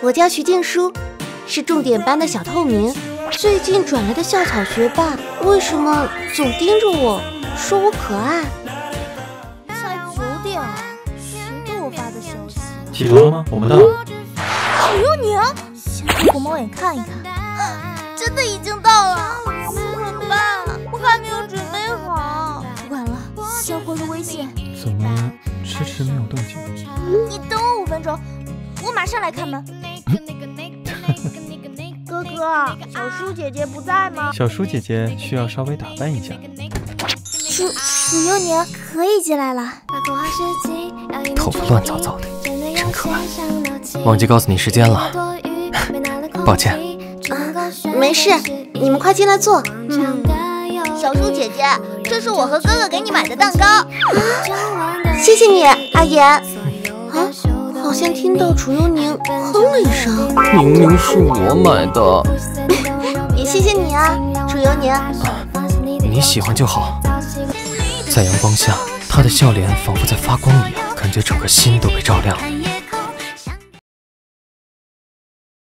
我叫徐静书，是重点班的小透明。最近转来的校草学霸，为什么总盯着我，说我可爱？才九点啊，谁给我发的消息？起床了吗？我们到了。楚幽宁，先去红猫眼看一看。真的已经到了，怎么办？我还没有准备好。不管了，先回个微信。怎么迟迟没有动静？你等我五分钟，我马上来开门。哥哥，小舒姐姐不在吗？小舒姐姐需要稍微打扮一下。楚楚幽宁可以进来了。头发乱糟糟的，真可爱。忘记告诉你时间了，抱歉。没事，你们快进来坐。嗯，小舒姐姐，这是我和哥哥给你买的蛋糕。谢谢你，阿言。啊，好像听到楚幽宁哼了一声。明明是我买的。也谢谢你啊，楚由宁。你喜欢就好。在阳光下，她的笑脸仿佛在发光一样，感觉整个心都被照亮了。